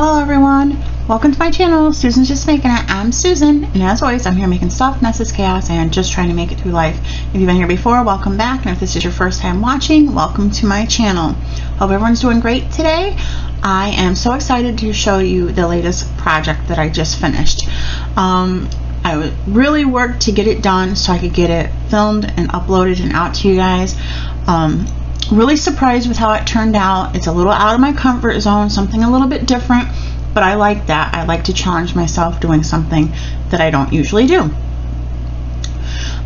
Hello everyone, welcome to my channel. Susan's just making it. I'm Susan, and as always, I'm here making stuff, messes, chaos, and just trying to make it through life. If you've been here before, welcome back, and if this is your first time watching, welcome to my channel. Hope everyone's doing great today. I am so excited to show you the latest project that I just finished. Um, I really worked to get it done so I could get it filmed and uploaded and out to you guys. Um, really surprised with how it turned out. It's a little out of my comfort zone, something a little bit different, but I like that. I like to challenge myself doing something that I don't usually do.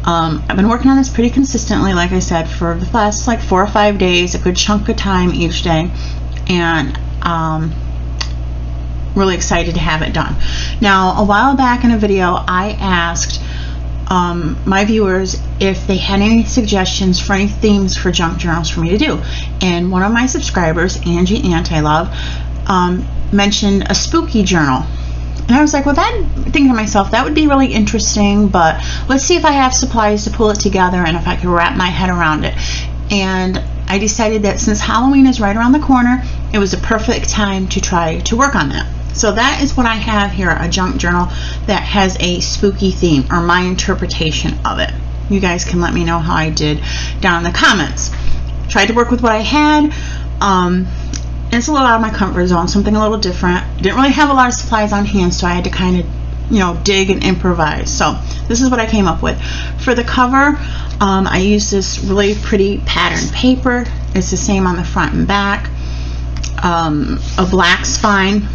Um, I've been working on this pretty consistently, like I said, for the last like four or five days, a good chunk of time each day, and um, really excited to have it done. Now, a while back in a video, I asked um, my viewers if they had any suggestions for any themes for junk journals for me to do. And one of my subscribers, Angi AntiLove, um, mentioned a spooky journal. And I was like, well, that, thinking to myself, that would be really interesting, but let's see if I have supplies to pull it together and if I could wrap my head around it. And I decided that since Halloween is right around the corner, it was a perfect time to try to work on that. So that is what I have here, a junk journal that has a spooky theme, or my interpretation of it. You guys can let me know how I did down in the comments. Tried to work with what I had. Um, it's a little out of my comfort zone, something a little different. Didn't really have a lot of supplies on hand, so I had to kind of, you know, dig and improvise. So this is what I came up with. For the cover, um, I used this really pretty pattern paper. It's the same on the front and back. Um, a black spine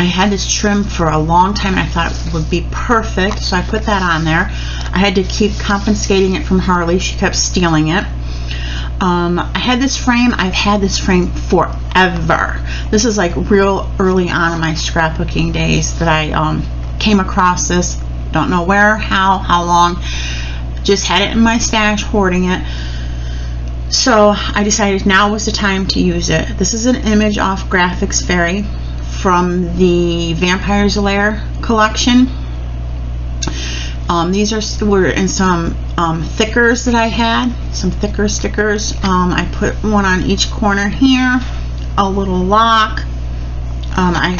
I had this trim for a long time and I thought it would be perfect, so I put that on there. I had to keep confiscating it from Harley. She kept stealing it. Um, I had this frame. I've had this frame forever. This is like real early on in my scrapbooking days that I um, came across this. Don't know where, how, how long. Just had it in my stash, hoarding it. So I decided now was the time to use it. This is an image off Graphics Fairy from the Vampire's Lair collection. Um, these are were in some um, thickers that I had, some thicker stickers. Um, I put one on each corner here, a little lock. Um, I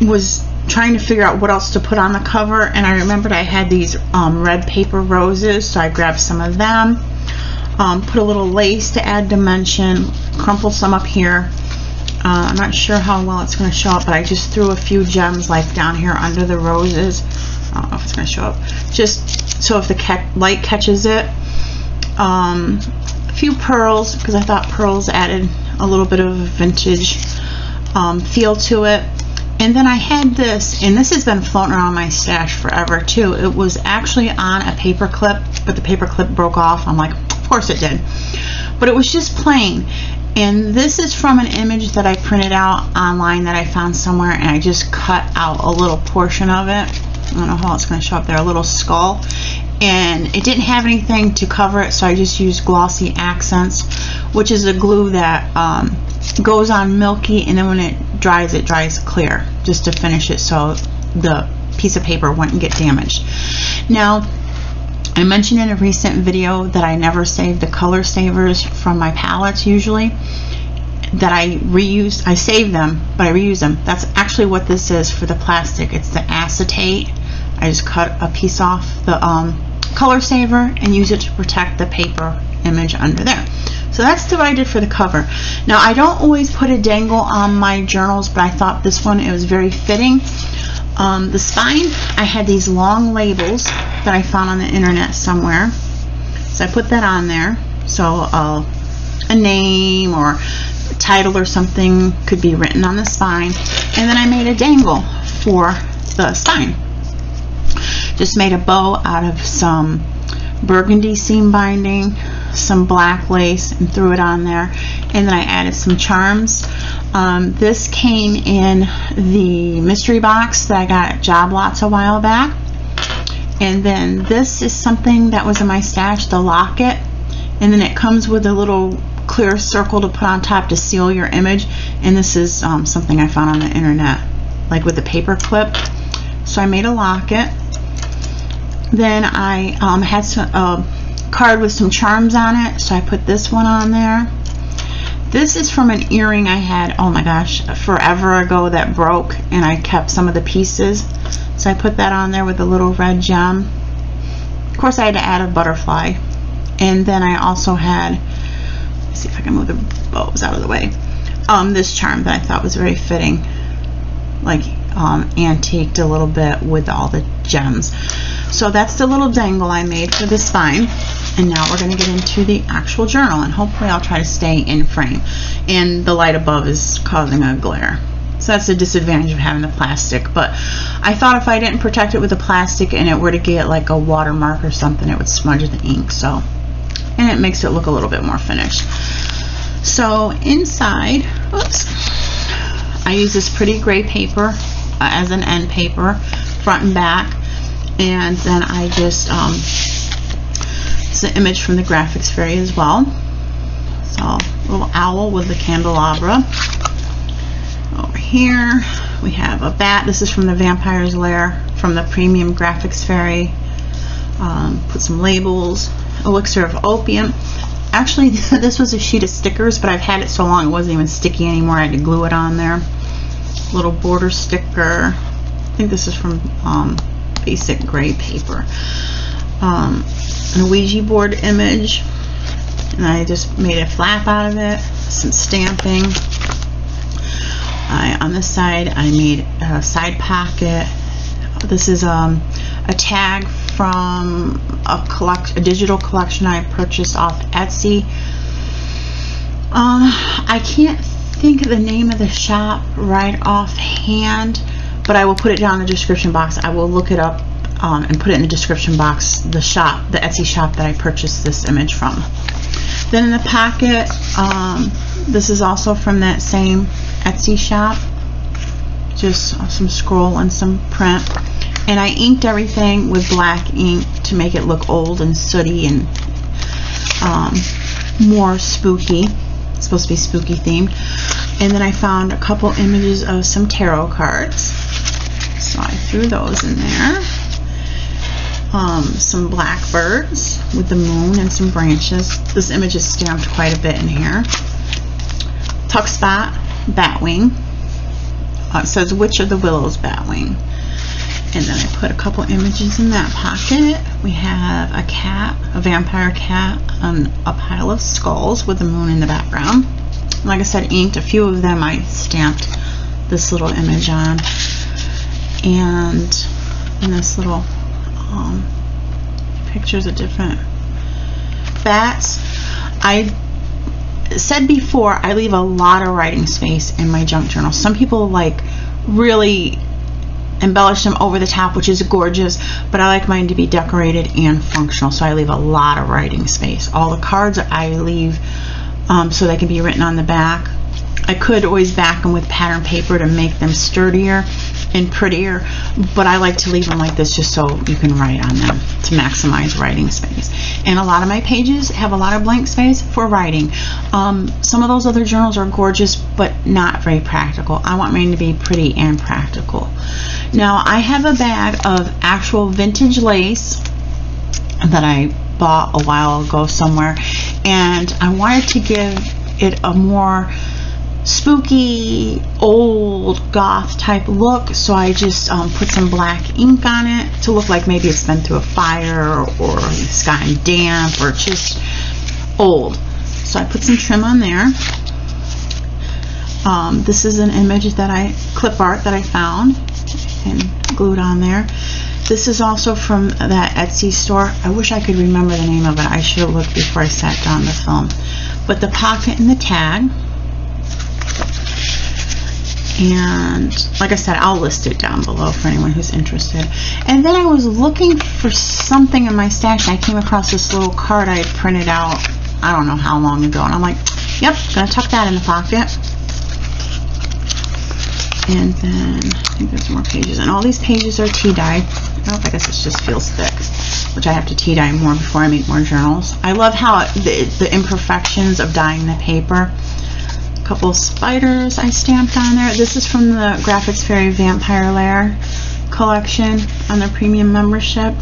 was trying to figure out what else to put on the cover, and I remembered I had these um, red paper roses, so I grabbed some of them. Um, put a little lace to add dimension, crumpled some up here, uh, I'm not sure how well it's going to show up, but I just threw a few gems like down here under the roses. I don't know if it's going to show up. Just so if the light catches it. Um, a few pearls, because I thought pearls added a little bit of vintage um, feel to it. And then I had this, and this has been floating around my stash forever too. It was actually on a paper clip, but the paper clip broke off. I'm like, of course it did. But it was just plain. And this is from an image that I printed out online that I found somewhere and I just cut out a little portion of it. I don't know how it's going to show up there, a little skull. And it didn't have anything to cover it, so I just used Glossy Accents, which is a glue that um, goes on milky and then when it dries, it dries clear, just to finish it so the piece of paper wouldn't get damaged. Now, I mentioned in a recent video that I never save the color savers from my palettes usually that I reuse I save them but I reuse them. That's actually what this is for the plastic. It's the acetate. I just cut a piece off the um, color saver and use it to protect the paper image under there. So that's did for the cover. Now I don't always put a dangle on my journals but I thought this one it was very fitting um, the spine, I had these long labels that I found on the internet somewhere. So I put that on there. So uh, a name or a title or something could be written on the spine. And then I made a dangle for the spine. Just made a bow out of some burgundy seam binding, some black lace, and threw it on there. And then I added some charms. Um, this came in the mystery box that I got at Job Lots a while back. And then this is something that was in my stash, the locket. And then it comes with a little clear circle to put on top to seal your image. And this is um, something I found on the internet, like with a paper clip. So I made a locket. Then I um, had some, a card with some charms on it, so I put this one on there. This is from an earring I had, oh my gosh, forever ago that broke and I kept some of the pieces. So I put that on there with a little red gem. Of course I had to add a butterfly. And then I also had, let's see if I can move the bows out of the way, um, this charm that I thought was very fitting. Like um, antiqued a little bit with all the gems. So that's the little dangle I made for the spine. And now we're going to get into the actual journal and hopefully I'll try to stay in frame. And the light above is causing a glare. So that's the disadvantage of having the plastic. But I thought if I didn't protect it with the plastic and it were to get like a watermark or something, it would smudge the ink. So, and it makes it look a little bit more finished. So inside, oops, I use this pretty gray paper uh, as an end paper, front and back. And then I just um, it's an image from the Graphics Fairy as well. So, little owl with the candelabra. Over here, we have a bat. This is from the Vampire's Lair from the Premium Graphics Fairy. Um, put some labels. Elixir of Opium. Actually, this was a sheet of stickers, but I've had it so long it wasn't even sticky anymore. I had to glue it on there. Little border sticker. I think this is from um, BasicGrey paper. Um, an Ouija board image. And I just made a flap out of it some stamping. I, on this side I made a side pocket. This is um, a tag from a collect a digital collection I purchased off Etsy. Um, I can't think of the name of the shop right offhand but I will put it down in the description box. I will look it up um, and put it in the description box, the shop, the Etsy shop that I purchased this image from. Then in the packet, um, this is also from that same Etsy shop, just some scroll and some print. And I inked everything with black ink to make it look old and sooty and um, more spooky. It's supposed to be spooky themed. And then I found a couple images of some tarot cards. So I threw those in there um, some blackbirds with the moon and some branches. This image is stamped quite a bit in here. Tuck spot, batwing. Uh, it says Witch of the Willows batwing. And then I put a couple images in that pocket. We have a cat, a vampire cat, on a pile of skulls with the moon in the background. Like I said, inked. A few of them I stamped this little image on. And in this little um, pictures of different bats. I said before, I leave a lot of writing space in my junk journal. Some people like really embellish them over the top, which is gorgeous, but I like mine to be decorated and functional, so I leave a lot of writing space. All the cards I leave um, so they can be written on the back. I could always back them with pattern paper to make them sturdier and prettier, but I like to leave them like this just so you can write on them to maximize writing space. And a lot of my pages have a lot of blank space for writing. Um, some of those other journals are gorgeous, but not very practical. I want mine to be pretty and practical. Now, I have a bag of actual vintage lace that I bought a while ago somewhere, and I wanted to give it a more spooky old goth type look so I just um, put some black ink on it to look like maybe it's been through a fire or it's gotten damp or just old. So I put some trim on there. Um, this is an image that I clip art that I found and glued on there. This is also from that Etsy store. I wish I could remember the name of it. I should have looked before I sat down the film. But the pocket and the tag and like I said I'll list it down below for anyone who's interested. And then I was looking for something in my stash. And I came across this little card I had printed out I don't know how long ago. And I'm like yep gonna tuck that in the pocket. And then I think there's more pages. And all these pages are tea dyed oh I guess it just feels thick which I have to tea dye more before I make more journals. I love how it, the, the imperfections of dyeing the paper couple spiders I stamped on there. This is from the Graphics Fairy Vampire Lair collection on their premium membership.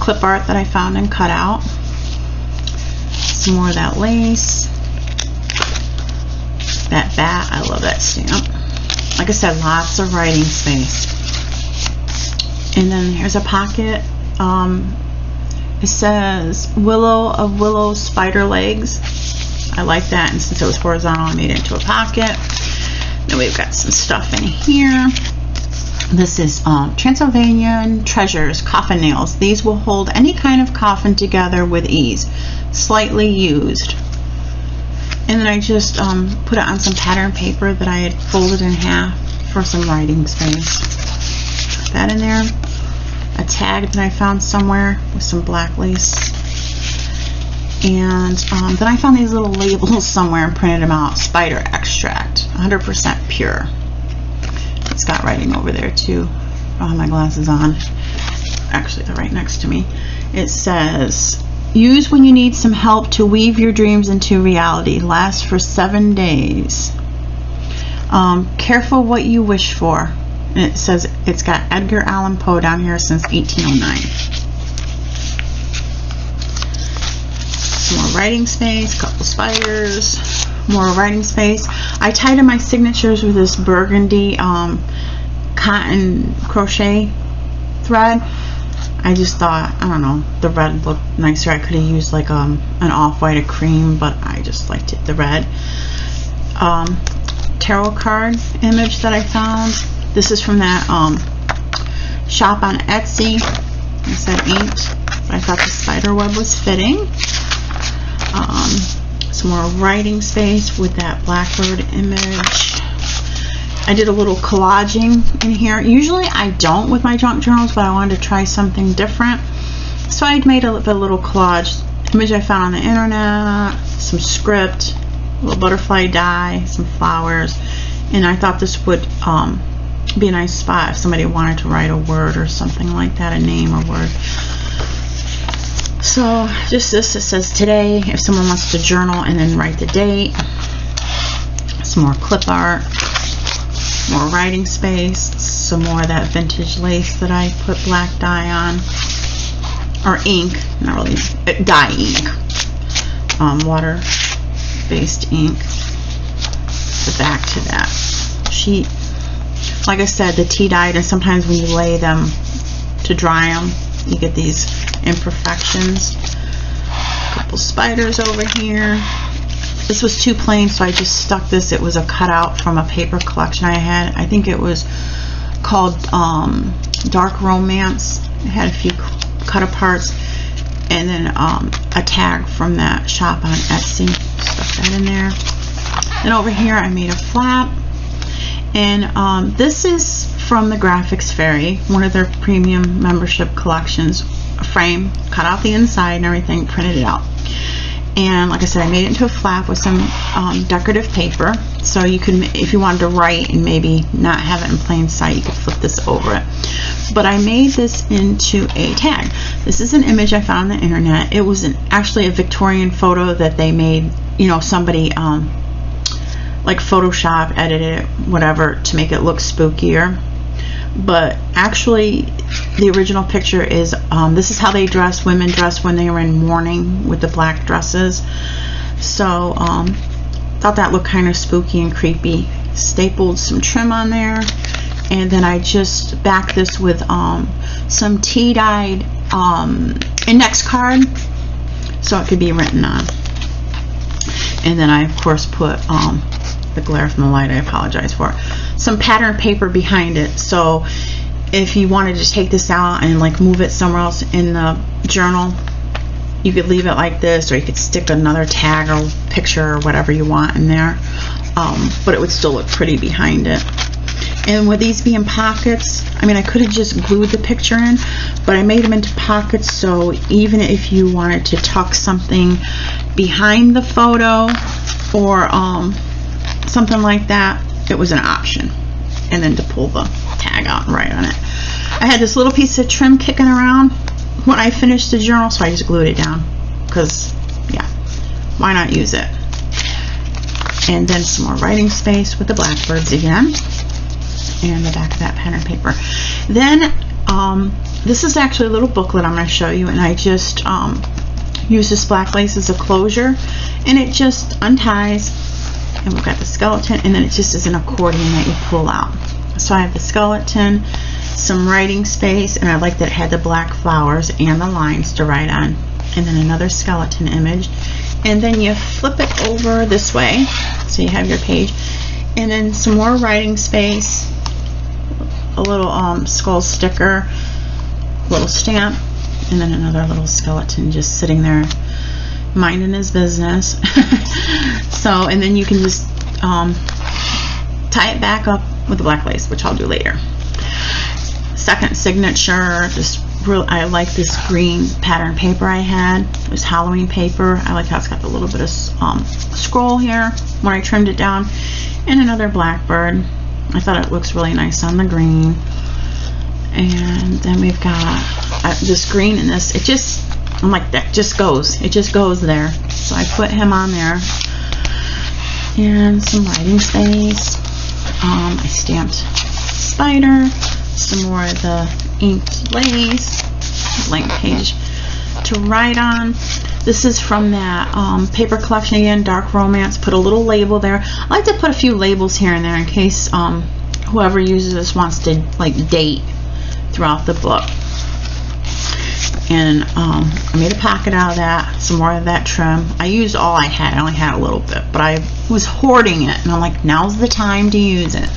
Clip art that I found and cut out. some more of that lace. That bat, I love that stamp. Like I said, lots of writing space. And then here's a pocket. Um, it says Willow of Willow Spider Legs. I like that, and since it was horizontal, I made it into a pocket. Then we've got some stuff in here. This is um, Transylvanian Treasures coffin nails. These will hold any kind of coffin together with ease. Slightly used. And then I just um, put it on some pattern paper that I had folded in half for some writing space. Put that in there. A tag that I found somewhere with some black lace. And um, then I found these little labels somewhere and printed them out. Spider extract, 100% pure. It's got writing over there too. I have my glasses on. Actually, they're right next to me. It says, use when you need some help to weave your dreams into reality. Last for seven days. Um, careful what you wish for. And it says it's got Edgar Allan Poe down here since 1809. Some more writing space, couple spiders, more writing space. I tied in my signatures with this burgundy um, cotton crochet thread. I just thought, I don't know, the red looked nicer. I could have used like um, an off-white, a cream, but I just liked it, the red. Um, tarot card image that I found. This is from that um, shop on Etsy. I said inked, but I thought the spider web was fitting. Um, some more writing space with that blackbird image. I did a little collaging in here. Usually I don't with my junk journals, but I wanted to try something different. So I made a, a little collage image I found on the internet, some script, a little butterfly die, some flowers, and I thought this would um, be a nice spot if somebody wanted to write a word or something like that, a name or word. So just this, it says today, if someone wants to journal and then write the date. Some more clip art, more writing space, some more of that vintage lace that I put black dye on, or ink, not really, uh, dye ink, um, water-based ink. The back to that sheet. Like I said, the tea dyed, and sometimes when you lay them to dry them, you get these imperfections. A couple spiders over here. This was too plain, so I just stuck this. It was a cutout from a paper collection I had. I think it was called um, Dark Romance. It had a few cut aparts and then um, a tag from that shop on Etsy. Stuck that in there. Then over here I made a flap. And um, this is from the Graphics Fairy, one of their premium membership collections. A frame, cut out the inside and everything, printed it out. And like I said, I made it into a flap with some um, decorative paper. So you could, if you wanted to write and maybe not have it in plain sight, you could flip this over it. But I made this into a tag. This is an image I found on the internet. It was an, actually a Victorian photo that they made, you know, somebody um, like Photoshop, edit it, whatever, to make it look spookier. But actually, the original picture is um, this is how they dress, women dress when they were in mourning with the black dresses. So, um, thought that looked kind of spooky and creepy. Stapled some trim on there, and then I just backed this with um, some tea-dyed um, index card so it could be written on. And then I, of course, put um, the glare from the light, I apologize for. Some pattern paper behind it. So if you wanted to take this out and like move it somewhere else in the journal, you could leave it like this or you could stick another tag or picture or whatever you want in there. Um, but it would still look pretty behind it. And with these being pockets, I mean, I could have just glued the picture in, but I made them into pockets so even if you wanted to tuck something behind the photo or um, something like that, it was an option. And then to pull the tag out and write on it. I had this little piece of trim kicking around when I finished the journal, so I just glued it down. Because, yeah, why not use it? And then some more writing space with the blackbirds again. And the back of that pattern paper. Then, um, this is actually a little booklet I'm going to show you, and I just um, use this black lace as a closure and it just unties and we've got the skeleton and then it just is an accordion that you pull out. So I have the skeleton, some writing space and I like that it had the black flowers and the lines to write on and then another skeleton image and then you flip it over this way so you have your page and then some more writing space a little um, skull sticker little stamp and then another little skeleton just sitting there minding his business. So and then you can just um, tie it back up with the black lace which I'll do later. Second signature just real I like this green pattern paper I had. It was Halloween paper. I like how it's got the little bit of um, scroll here when I trimmed it down. And another blackbird. I thought it looks really nice on the green. And then we've got uh, this green and this. It just I'm like that just goes. It just goes there. So I put him on there. And some writing space. Um, I stamped spider. Some more of the inked lace. Blank page to write on. This is from that um, paper collection again dark romance. Put a little label there. I like to put a few labels here and there in case um, whoever uses this wants to like date throughout the book. And um, I made a pocket out of that, some more of that trim. I used all I had, I only had a little bit, but I was hoarding it, and I'm like, now's the time to use it.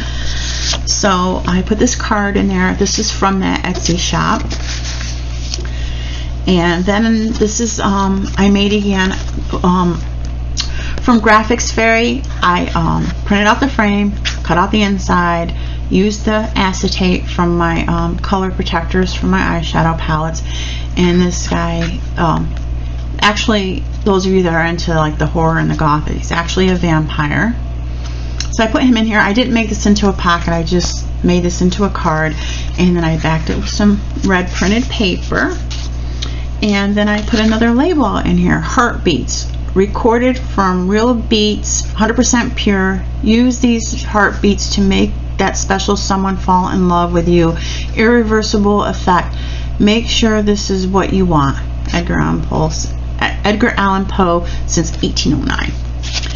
So I put this card in there. This is from that Etsy shop. And then this is, um, I made again, um, from Graphics Fairy. I um, printed out the frame, cut out the inside, used the acetate from my um, color protectors from my eyeshadow palettes and this guy um, actually those of you that are into like the horror and the goth he's actually a vampire. So I put him in here. I didn't make this into a pocket. I just made this into a card and then I backed it with some red printed paper. And then I put another label in here heartbeats. Recorded from real beats 100% pure. Use these heartbeats to make that special someone fall in love with you. Irreversible effect. Make sure this is what you want. Edgar Allan Poe, Edgar Allan Poe since 1809.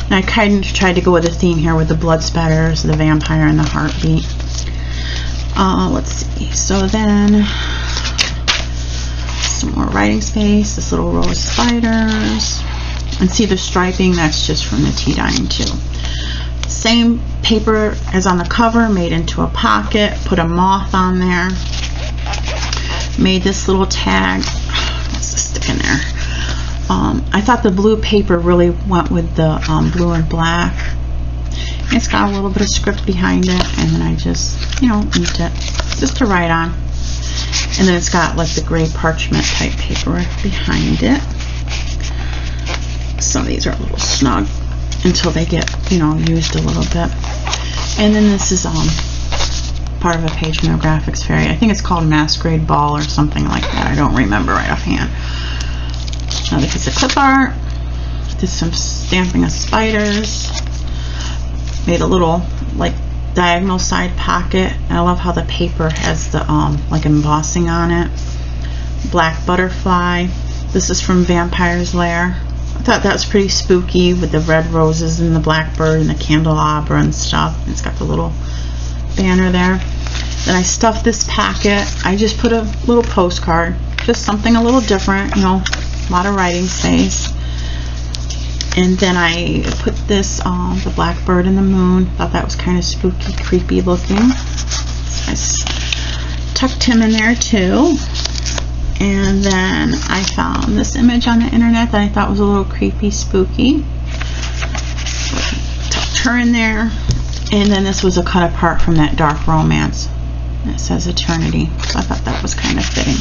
And I kind of tried to go with a theme here with the blood spatters, the vampire, and the heartbeat. Uh, let's see. So then, some more writing space. This little row of spiders. And see the striping? That's just from the tea dyeing too same paper as on the cover, made into a pocket, put a moth on there, made this little tag. What's this stick in there? Um, I thought the blue paper really went with the um, blue and black. It's got a little bit of script behind it, and then I just, you know, inked it just to write on. And then it's got like the gray parchment type paper behind it. Some of these are a little snug until they get, you know, used a little bit. And then this is um part of a page from the Graphics Fairy. I think it's called Masquerade Ball or something like that. I don't remember right offhand. Another piece of clip art. Did some stamping of spiders. Made a little like diagonal side pocket. I love how the paper has the um like embossing on it. Black butterfly. This is from Vampire's Lair. I thought that was pretty spooky with the red roses and the blackbird and the candelabra and stuff. It's got the little banner there. Then I stuffed this packet. I just put a little postcard, just something a little different, you know, a lot of writing space. And then I put this, um, the blackbird and the moon. Thought that was kind of spooky, creepy looking. So I tucked him in there too. And then I found this image on the internet that I thought was a little creepy, spooky. Tucked her in there. And then this was a cut apart from that dark romance. It says eternity. So I thought that was kind of fitting.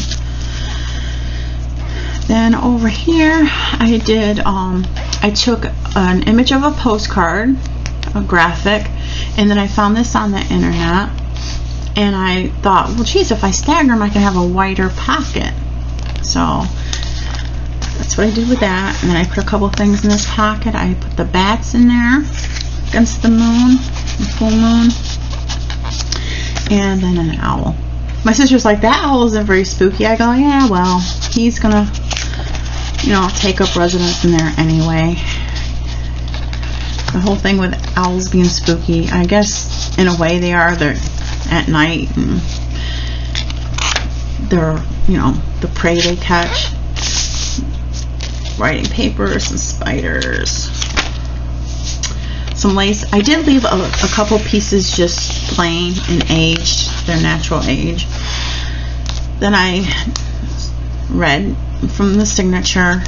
Then over here, I did, um, I took an image of a postcard, a graphic, and then I found this on the internet. And I thought, well, geez, if I stagger them, I can have a wider pocket. So that's what I did with that. And then I put a couple things in this pocket. I put the bats in there against the moon, the full moon. And then an owl. My sister's like, that owl isn't very spooky. I go, yeah, well, he's gonna you know, take up residence in there anyway. The whole thing with owls being spooky, I guess in a way they are. They're at night and they're, you know, the prey they catch. Writing papers and spiders. Some lace. I did leave a, a couple pieces just plain and aged, their natural age. Then I read from the signature.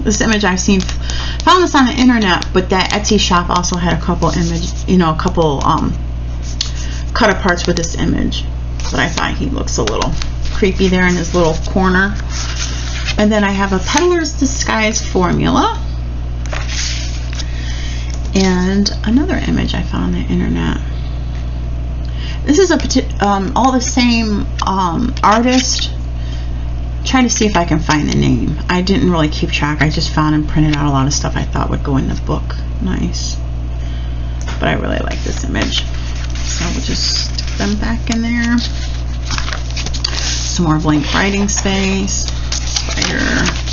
This image I've seen, found this on the internet, but that Etsy shop also had a couple image, you know, a couple um, cut aparts with this image. But I thought he looks a little creepy there in his little corner. And then I have a Peddler's Disguise formula. And another image I found on the internet. This is a um, all the same um, artist. trying to see if I can find the name. I didn't really keep track. I just found and printed out a lot of stuff I thought would go in the book. Nice. But I really like this image. So we'll just stick them back in there. Some more blank writing space. Spider.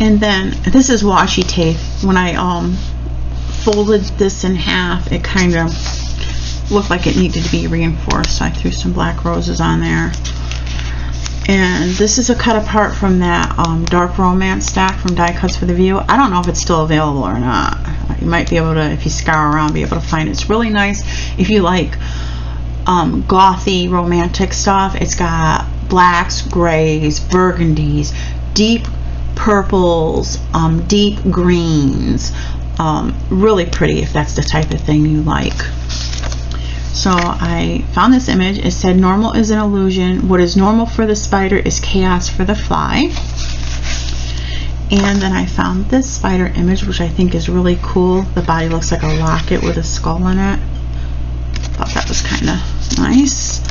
And then this is washi tape. When I um folded this in half, it kind of looked like it needed to be reinforced. So I threw some black roses on there. And this is a cut apart from that um, Dark Romance stack from Die Cuts for the View. I don't know if it's still available or not. You might be able to, if you scour around, be able to find it. It's really nice if you like um, gothy romantic stuff. It's got blacks, grays, burgundies, deep purples, um, deep greens. Um, really pretty if that's the type of thing you like. So I found this image. It said normal is an illusion. What is normal for the spider is chaos for the fly. And then I found this spider image, which I think is really cool. The body looks like a locket with a skull in it. Thought that was kind of nice.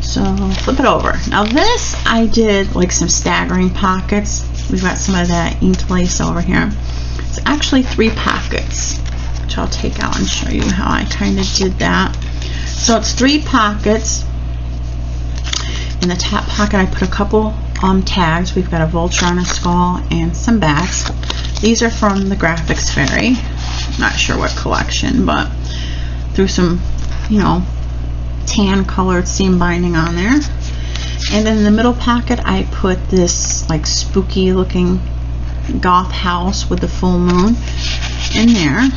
So flip it over. Now this, I did like some staggering pockets. We've got some of that inked lace over here. It's actually three pockets, which I'll take out and show you how I kind of did that. So it's three pockets. In the top pocket, I put a couple um, tags. We've got a vulture on a skull and some bats. These are from the Graphics Fairy. Not sure what collection, but threw some, you know, tan colored seam binding on there. And then in the middle pocket, I put this like spooky looking goth house with the full moon in there.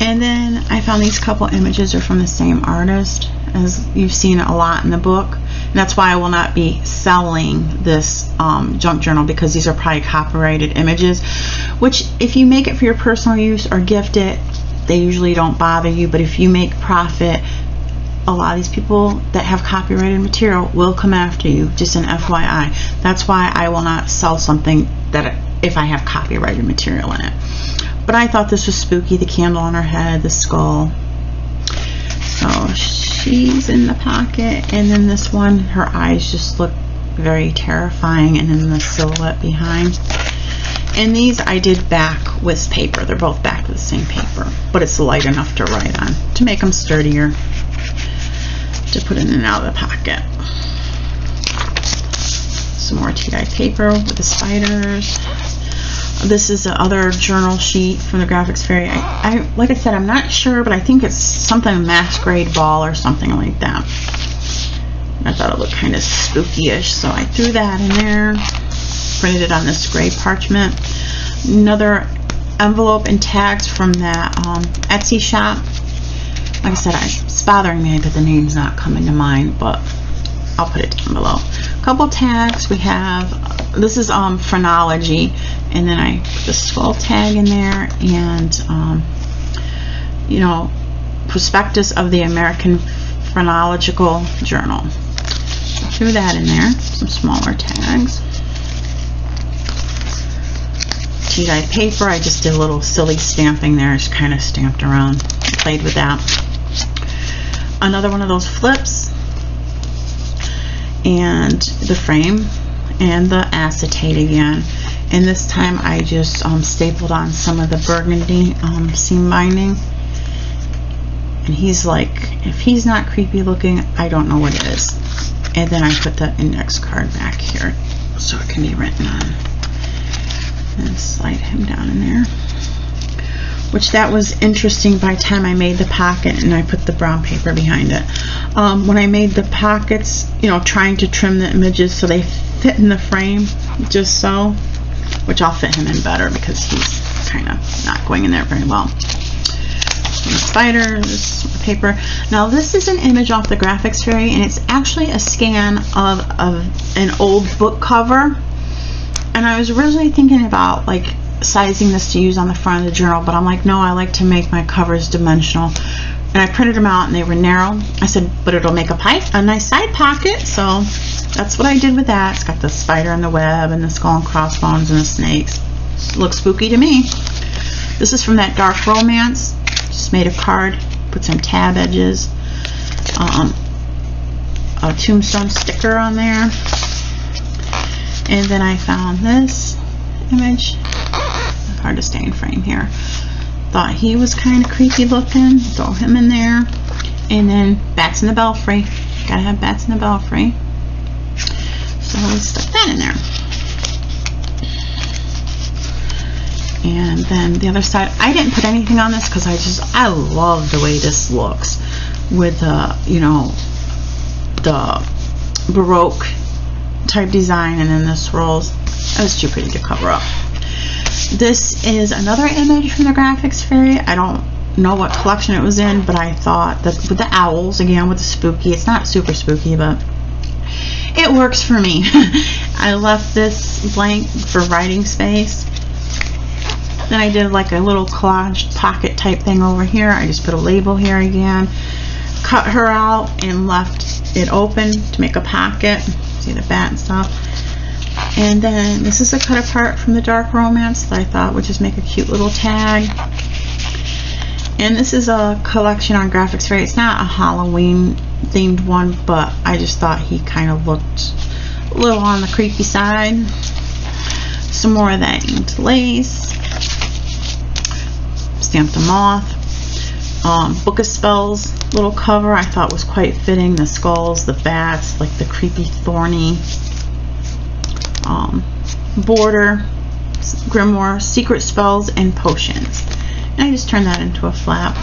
And then I found these couple images are from the same artist as you've seen a lot in the book. And that's why I will not be selling this um, junk journal because these are probably copyrighted images, which if you make it for your personal use or gift it, they usually don't bother you. But if you make profit, a lot of these people that have copyrighted material will come after you, just an FYI. That's why I will not sell something that if I have copyrighted material in it. But I thought this was spooky, the candle on her head, the skull. So she's in the pocket, and then this one, her eyes just look very terrifying, and then the silhouette behind. And these I did back with paper. They're both backed with the same paper, but it's light enough to write on to make them sturdier to put in and out of the pocket. Some more tea-dye paper with the spiders. This is the other journal sheet from the Graphics Fairy. I, I, like I said, I'm not sure, but I think it's something masquerade ball or something like that. I thought it looked kind of spooky-ish, so I threw that in there. Printed it on this gray parchment. Another envelope and tags from that um, Etsy shop. Like I said, it's bothering me that the name's not coming to mind, but I'll put it down below. A couple tags. We have, this is um, phrenology, and then I put the skull tag in there, and, um, you know, prospectus of the American Phrenological Journal. Threw that in there, some smaller tags. Tea-dye paper, I just did a little silly stamping there, just kind of stamped around, played with that. Another one of those flips, and the frame, and the acetate again. And this time I just um, stapled on some of the burgundy um, seam binding. And he's like, if he's not creepy looking, I don't know what it is. And then I put the index card back here. so it can be written on. And slide him down in there. Which that was interesting by the time I made the pocket and I put the brown paper behind it. Um, when I made the pockets, you know, trying to trim the images so they fit in the frame, just so, which I'll fit him in better because he's kind of not going in there very well. Spiders, paper. Now this is an image off the Graphics Fairy and it's actually a scan of, of an old book cover. And I was originally thinking about like sizing this to use on the front of the journal, but I'm like, no, I like to make my covers dimensional. And I printed them out and they were narrow. I said, but it'll make a pipe, a nice side pocket. So that's what I did with that. It's got the spider and the web and the skull and crossbones and the snakes. Looks spooky to me. This is from that dark romance. Just made a card, put some tab edges, um, a tombstone sticker on there. And then I found this image. Hard to stay in frame here. Thought he was kind of creepy looking. Throw him in there. And then Bats in the Belfry. Gotta have Bats in the Belfry. So we stuck that in there. And then the other side, I didn't put anything on this because I just, I love the way this looks with the, you know, the Baroque type design and then the swirls. That was too pretty to cover up. This is another image from the Graphics Fairy. I don't know what collection it was in, but I thought that with the owls, again, with the spooky, it's not super spooky, but it works for me. I left this blank for writing space. Then I did like a little collage pocket type thing over here. I just put a label here again, cut her out and left it open to make a pocket. See the bat and stuff. And then this is a cut apart from the Dark Romance that I thought would just make a cute little tag. And this is a collection on Graphics Fairy. It's not a Halloween themed one, but I just thought he kind of looked a little on the creepy side. Some more of that inked lace. Stamped a moth. Um, Book of Spells little cover I thought was quite fitting. The skulls, the bats, like the creepy thorny um, border, grimoire, secret spells, and potions. And I just turned that into a flap.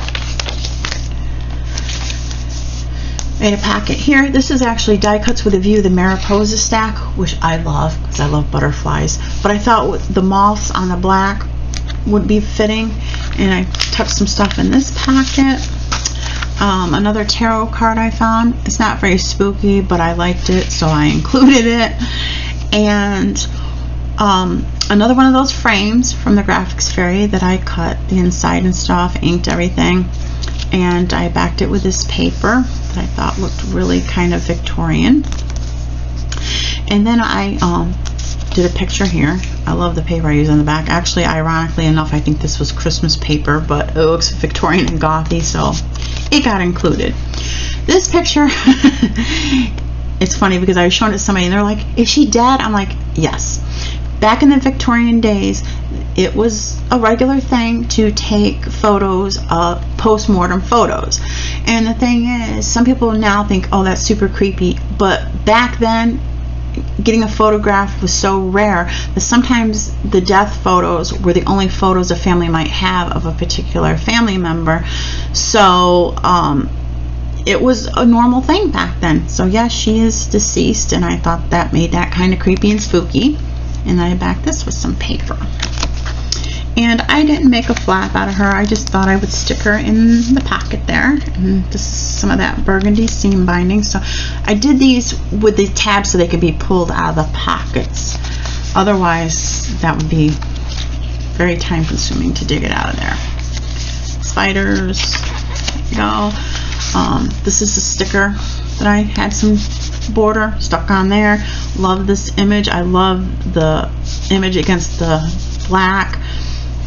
Made a packet here. This is actually die cuts with a view of the Mariposa stack, which I love because I love butterflies. But I thought the moths on the black would be fitting, and I tucked some stuff in this packet. Um, another tarot card I found. It's not very spooky, but I liked it, so I included it. And um, another one of those frames from the Graphics Fairy that I cut the inside and stuff, inked everything, and I backed it with this paper that I thought looked really kind of Victorian. And then I um, did a picture here. I love the paper I use on the back. Actually, ironically enough, I think this was Christmas paper, but it looks Victorian and gothy, so it got included. This picture, it's funny because I was showing it to somebody and they're like, is she dead? I'm like, yes. Back in the Victorian days, it was a regular thing to take photos, uh, post-mortem photos. And the thing is, some people now think, oh, that's super creepy. But back then, getting a photograph was so rare that sometimes the death photos were the only photos a family might have of a particular family member. So um, it was a normal thing back then. So yes, she is deceased, and I thought that made that kind of creepy and spooky. And I backed this with some paper. And I didn't make a flap out of her. I just thought I would stick her in the pocket there. And this is some of that burgundy seam binding. So I did these with the tabs so they could be pulled out of the pockets. Otherwise, that would be very time consuming to dig it out of there. Spiders, there you go. Um, this is a sticker that I had some border stuck on there. Love this image. I love the image against the black.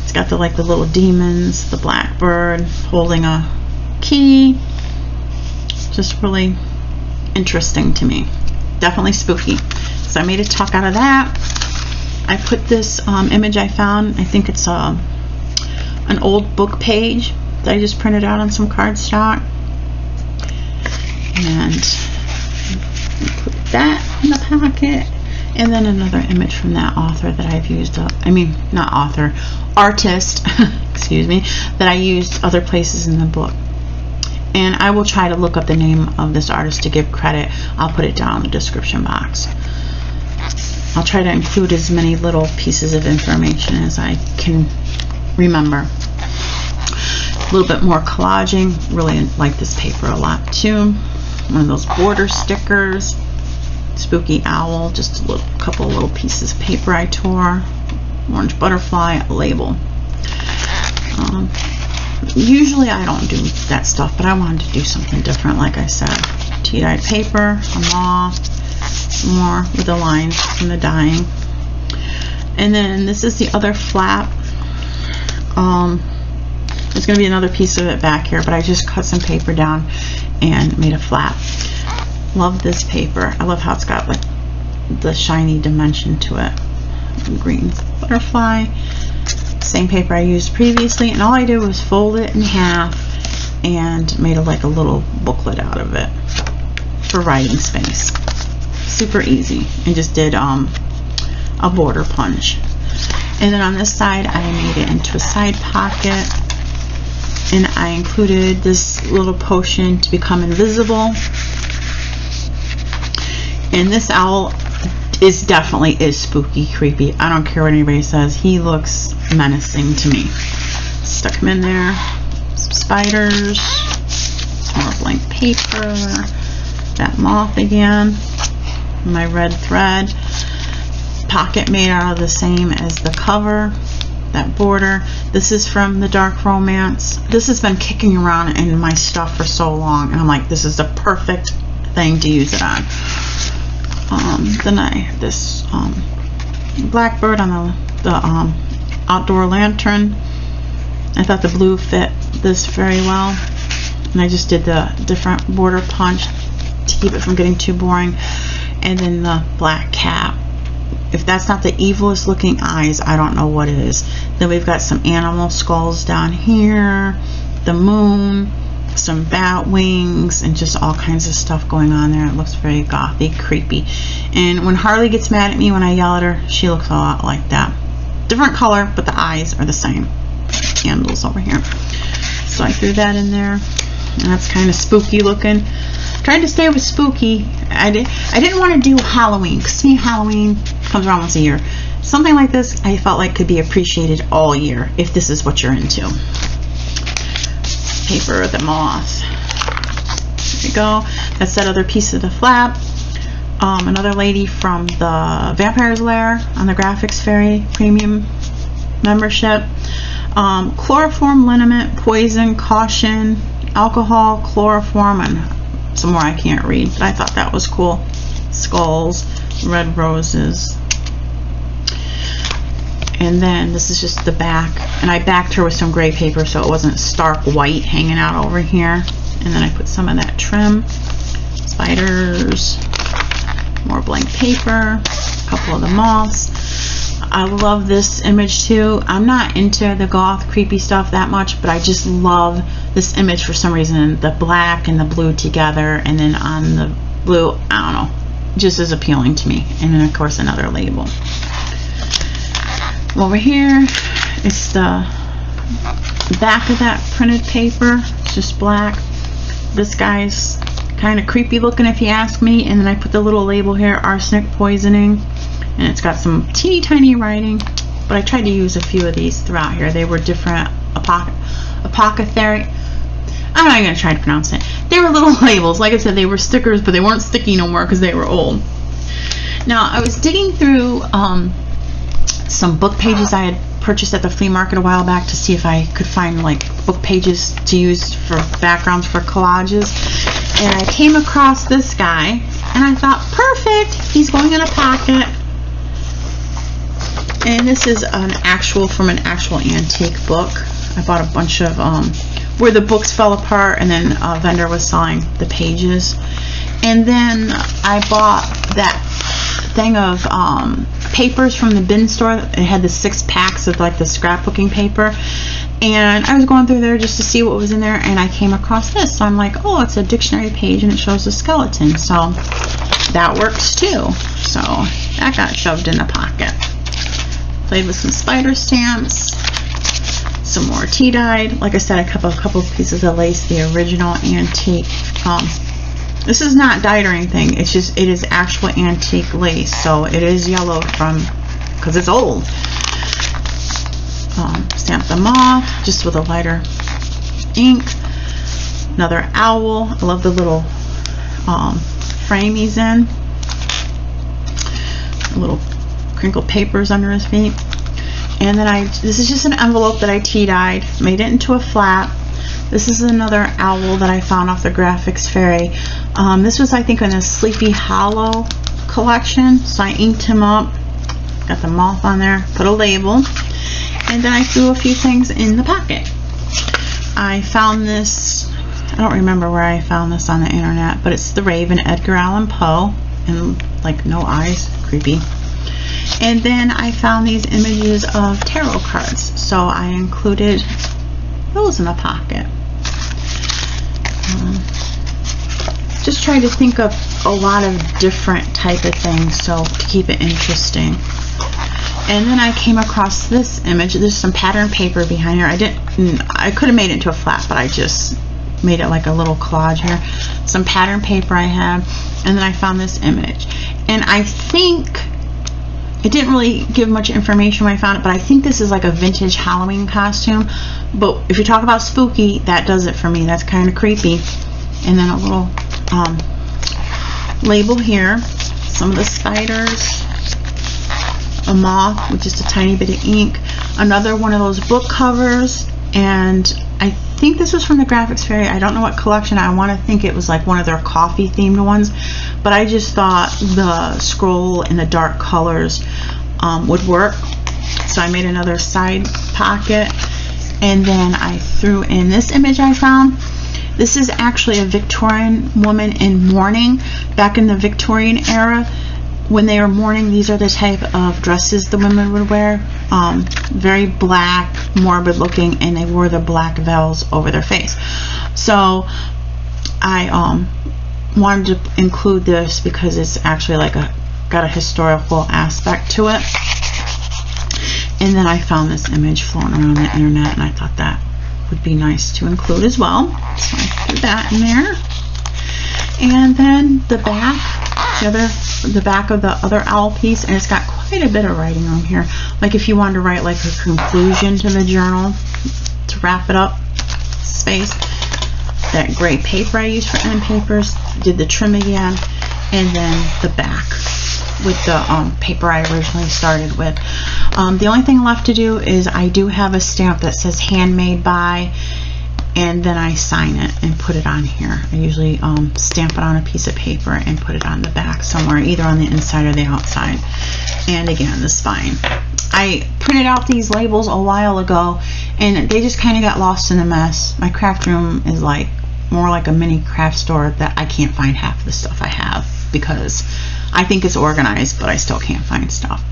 It's got the like the little demons, the blackbird holding a key. Just really interesting to me. Definitely spooky. So I made a tuck out of that. I put this um, image I found. I think it's a, uh, an old book page that I just printed out on some cardstock. And put that in the pocket. And then another image from that author that I've used, uh, I mean, not author, artist, excuse me, that I used other places in the book. And I will try to look up the name of this artist to give credit. I'll put it down in the description box. I'll try to include as many little pieces of information as I can remember. A little bit more collaging. Really like this paper a lot too. One of those border stickers. Spooky owl. Just a little, couple little pieces of paper I tore. Orange butterfly label. Um, usually I don't do that stuff, but I wanted to do something different, like I said. Tea-dyed paper, a moth, more with the lines from the dyeing. And then this is the other flap. Um, there's going to be another piece of it back here, but I just cut some paper down and made a flap. Love this paper. I love how it's got like the shiny dimension to it. Green butterfly. Same paper I used previously, and all I did was fold it in half and made a, like a little booklet out of it for writing space super easy and just did um, a border punch and then on this side I made it into a side pocket and I included this little potion to become invisible. And this owl is definitely is spooky creepy. I don't care what anybody says. He looks menacing to me. Stuck him in there. Some spiders. More blank paper. That moth again. My red thread. Pocket made out of the same as the cover that border. This is from the dark romance. This has been kicking around in my stuff for so long and I'm like this is the perfect thing to use it on. Um, then I have this um, blackbird on the, the um, outdoor lantern. I thought the blue fit this very well and I just did the different border punch to keep it from getting too boring. And then the black cap. If that's not the evilest looking eyes, I don't know what it is. Then we've got some animal skulls down here, the moon, some bat wings, and just all kinds of stuff going on there. It looks very gothy, creepy. And when Harley gets mad at me when I yell at her, she looks a lot like that. Different color, but the eyes are the same. Candles over here. So I threw that in there. And that's kind of spooky looking. Trying to stay with spooky. I, did, I didn't want to do Halloween because see, Halloween comes around once a year. Something like this I felt like could be appreciated all year if this is what you're into. Paper the moth. There you go. That's that other piece of the flap. Um, another lady from the Vampire's Lair on the Graphics Fairy Premium membership. Um, chloroform liniment, poison, caution, alcohol, chloroform, and some more I can't read, but I thought that was cool. Skulls, red roses. And then this is just the back, and I backed her with some gray paper so it wasn't stark white hanging out over here. And then I put some of that trim, spiders, more blank paper, a couple of the moths. I love this image too. I'm not into the goth creepy stuff that much, but I just love this image for some reason. The black and the blue together, and then on the blue, I don't know, just as appealing to me. And then of course another label. Over here is the back of that printed paper. It's just black. This guy's kind of creepy looking if you ask me. And then I put the little label here, arsenic poisoning and it's got some teeny tiny writing but I tried to use a few of these throughout here they were different apothecary I'm not even going to try to pronounce it they were little labels like I said they were stickers but they weren't sticky no more because they were old now I was digging through um, some book pages I had purchased at the flea market a while back to see if I could find like book pages to use for backgrounds for collages and I came across this guy and I thought perfect he's going in a pocket and this is an actual from an actual antique book. I bought a bunch of um, where the books fell apart and then a vendor was selling the pages. And then I bought that thing of um, papers from the bin store. It had the six packs of like the scrapbooking paper. And I was going through there just to see what was in there and I came across this. So I'm like, oh, it's a dictionary page and it shows a skeleton. So that works too. So that got shoved in the pocket. Played with some spider stamps, some more tea dyed. Like I said, a couple, a couple pieces of lace, the original antique. Um, this is not dyed or anything. It's just it is actual antique lace, so it is yellow from because it's old. Um, stamp them off just with a lighter ink. Another owl. I love the little um, frame he's in. Little crinkled papers under his feet. And then I, this is just an envelope that I tea dyed, made it into a flap. This is another owl that I found off the Graphics Fairy. Um, this was, I think, in a Sleepy Hollow collection. So I inked him up, got the moth on there, put a label, and then I threw a few things in the pocket. I found this, I don't remember where I found this on the internet, but it's The Raven, Edgar Allan Poe, and like no eyes, creepy. And then I found these images of tarot cards, so I included those in the pocket. Um, trying to think of a lot of different type of things so to keep it interesting. And then I came across this image. There's some pattern paper behind here. I didn't mm, I could have made it into a flat but I just made it like a little collage here. Some pattern paper I have and then I found this image. And I think it didn't really give much information when I found it but I think this is like a vintage Halloween costume. But if you talk about spooky that does it for me. That's kind of creepy. And then a little um, label here some of the spiders a moth with just a tiny bit of ink another one of those book covers and I think this was from the Graphics Fairy I don't know what collection. I want to think it was like one of their coffee themed ones but I just thought the scroll in the dark colors um, would work. So I made another side pocket and then I threw in this image I found this is actually a Victorian woman in mourning. Back in the Victorian era, when they were mourning, these are the type of dresses the women would wear. Um, very black, morbid looking, and they wore the black veils over their face. So I um, wanted to include this because it's actually like a got a historical aspect to it. And then I found this image floating around the internet, and I thought that would be nice to include as well. So I threw that in there. And then the back, the other, the back of the other owl piece, and it's got quite a bit of writing on here. Like if you wanted to write like a conclusion to the journal to wrap it up, space. That gray paper I used for end papers, did the trim again, and then the back with the um, paper I originally started with. Um, the only thing left to do is I do have a stamp that says handmade by and then I sign it and put it on here. I usually um, stamp it on a piece of paper and put it on the back somewhere, either on the inside or the outside. And again, the spine. I printed out these labels a while ago and they just kind of got lost in the mess. My craft room is like more like a mini craft store that I can't find half the stuff I have because I think it's organized, but I still can't find stuff.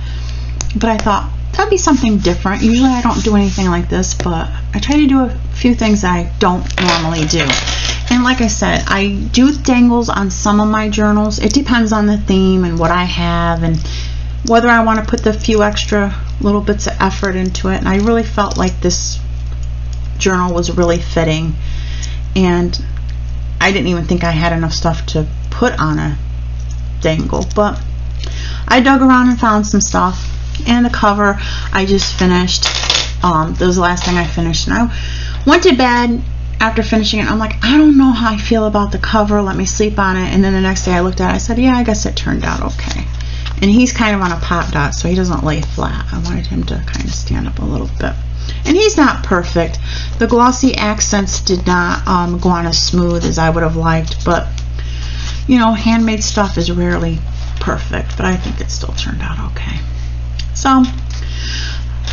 But I thought that'd be something different. Usually I don't do anything like this, but I try to do a few things I don't normally do. And like I said, I do dangles on some of my journals. It depends on the theme and what I have and whether I want to put the few extra little bits of effort into it. And I really felt like this journal was really fitting. And I didn't even think I had enough stuff to put on a dangle. But I dug around and found some stuff. And the cover I just finished. Um, that was the last thing I finished. And I went to bed after finishing it. I'm like, I don't know how I feel about the cover. Let me sleep on it. And then the next day I looked at it. I said, yeah, I guess it turned out okay. And he's kind of on a pop dot, so he doesn't lay flat. I wanted him to kind of stand up a little bit. And he's not perfect. The glossy accents did not um, go on as smooth as I would have liked, but you know, handmade stuff is rarely perfect, but I think it still turned out okay. So,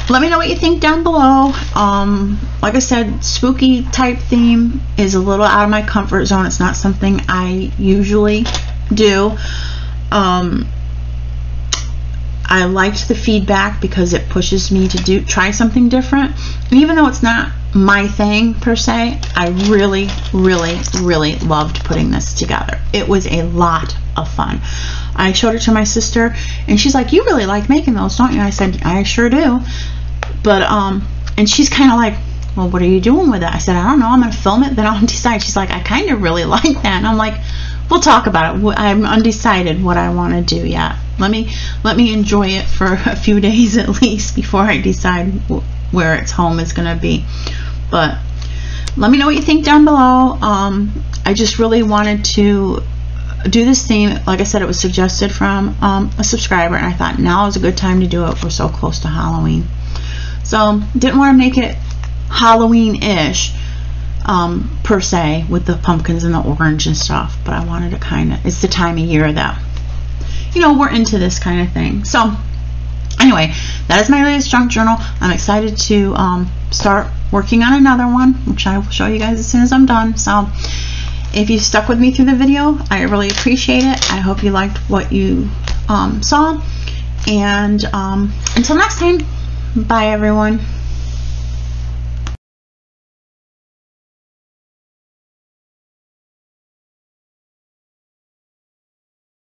let me know what you think down below. Um, like I said, spooky type theme is a little out of my comfort zone. It's not something I usually do. Um, I liked the feedback because it pushes me to do try something different. And even though it's not my thing per se, I really, really, really loved putting this together. It was a lot of fun. I showed it to my sister, and she's like, "You really like making those, don't you?" I said, "I sure do." But um, and she's kind of like, "Well, what are you doing with it?" I said, "I don't know. I'm gonna film it, then I'll decide." She's like, "I kind of really like that," and I'm like, "We'll talk about it. I'm undecided what I want to do yet. Let me let me enjoy it for a few days at least before I decide where its home is gonna be." But let me know what you think down below. Um, I just really wanted to do this theme. Like I said, it was suggested from um, a subscriber, and I thought now is a good time to do it. We're so close to Halloween. So, didn't want to make it Halloween-ish um, per se with the pumpkins and the orange and stuff, but I wanted to kind of, it's the time of year that, you know, we're into this kind of thing. So, anyway, that is my latest junk journal. I'm excited to um, start working on another one, which I will show you guys as soon as I'm done. So, if you stuck with me through the video, I really appreciate it. I hope you liked what you um, saw. And um, until next time, bye everyone.